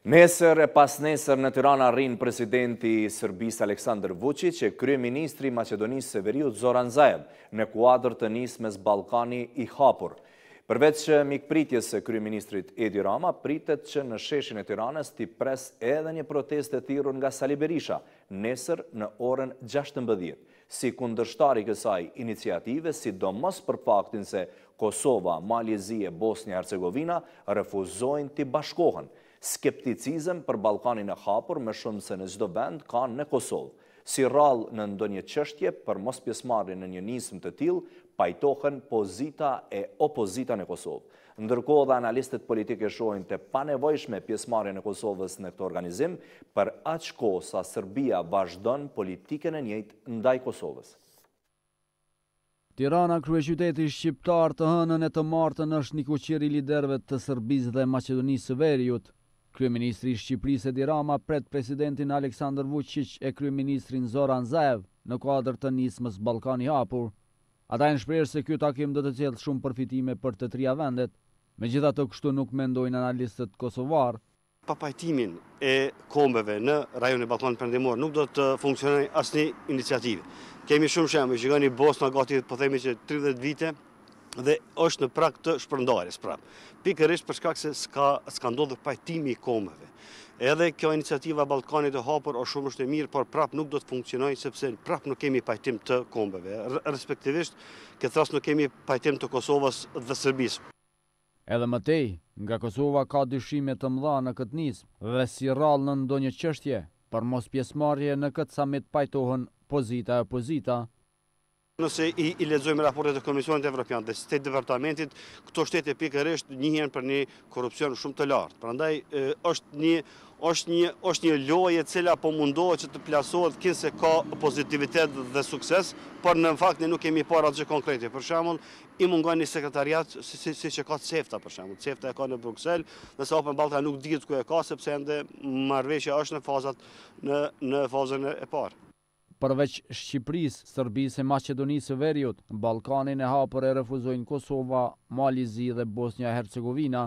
Nesër e pasnesër në Tiranë arrin presidenti i Serbisë Aleksandar Vuçiq e kryeministri i Maqedonisë së Veriut Zoran Zaev në kuadër të nismës Ballkani i Hapur. Përveç mikpritjes së kryeministrit Edi Rama, pritet që në sheshin e Tiranës t'i presë edhe një protestë e thirrur nga Sali Berisha nesër në orën gjashtëmbëdhjetë. si kundërshtar i kësaj iniciative, sidomos për faktin se Kosova, Mali i Zi e Bosnja e Hercegovina refuzojnë t'i bashkohen. Skepticizëm për Ballkanin e Hapur më shumë se në çdo vend ka në Kosovë. Si rrallë në ndonjë çështje për mospjesëmarrjen në një nismë të tillë, pajtohen pozita e opozita në Kosovë. Ndërkohë dhe analistët politikë e shohin të panevojshme pjesëmarrjen e Kosovës në këtë organizim, për aq kohë sa Serbia vazhdon politikën e njëjtë ndaj Kosovës. Tirana, kryeqyteti shqiptar, të hënën e të martën është nikoqir i liderëve të Serbisë dhe Maqedonisë së Veriut. Kryeministri i Shqipërisë Edi Rama pret presidentin Aleksandër Vuçiq e kryeministrin Zoran Zaev në kuadër të nismës Ballkan i Hapur. Ata janë shprehur se ky takim do të sjellë shumë përfitime për të trija vendet. Megjithatë kështu nuk mendojnë analistët kosovarë. Pa pajtimin e kombeve në rajonin e Ballkanit Perëndimor nuk do të funksionojë asnjë iniciativë. Kemi shumë shembuj, shikoni Bosna gati po themi që tridhjetë vite dhe është në prag të shpërndarjes prap. Pikërisht për shkak se s'ka s'ka ndodhur pajtimi i kombeve. Edhe kjo iniciativa e Ballkanit të Hapur është shumë e mirë, por prap nuk do të funksionojë sepse prap nuk kemi pajtim të kombeve. Respektivisht, këtë rast nuk kemi pajtim të Kosovës dhe Serbisë. Edhe më tej, nga Kosova ka dyshime të mëdha në këtë nismë dhe si rrallë në ndonjë çështje, për mospjesëmarrje në këtë samit pajtohen pozita e opozita, Nëse i lexojmë raportet e Komisionit Evropian dhe State Departamentit, këto shtete pikërisht njihen për një korrupsion shumë të lartë. Prandaj, është një është një është një lojë e cila po mundohet që të plasohet kinse ka pozitivitet dhe sukses, por në fakt ne nuk kemi parë asgjë konkrete. Për shembull, i mungon një sekretariat si si siç e ka CEFTA për shembull. CEFTA e ka në Bruksel, nëse Open Balkan nuk dihet ku e ka sepse ende marrëveshja është në fazat në në fazën e parë. Përveç Shqipërisë, Serbisë e Maqedonisë së Veriut, Ballkanin e Hapur e refuzojnë Kosova, Mali i Zi dhe Bosnja e Hercegovina.